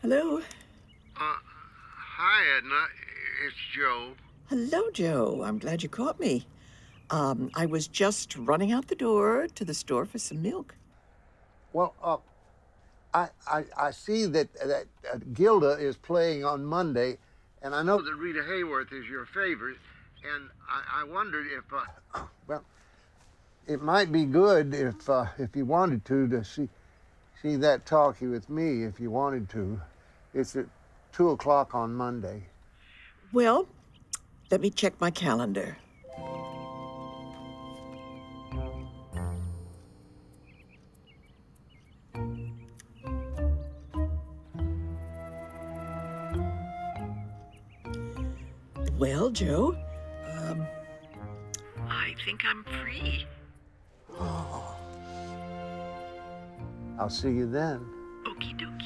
Hello? Uh, hi, Edna. It's Joe. Hello, Joe. I'm glad you caught me. Um, I was just running out the door to the store for some milk. Well, uh, I, I, I see that, that uh, Gilda is playing on Monday, and I know that Rita Hayworth is your favorite, and I, I wondered if, uh, well, it might be good if, uh, if you wanted to, to see, see that talkie with me if you wanted to. It's at 2 o'clock on Monday. Well, let me check my calendar. Well, Joe, um, I think I'm free. I'll see you then. Okie dokie.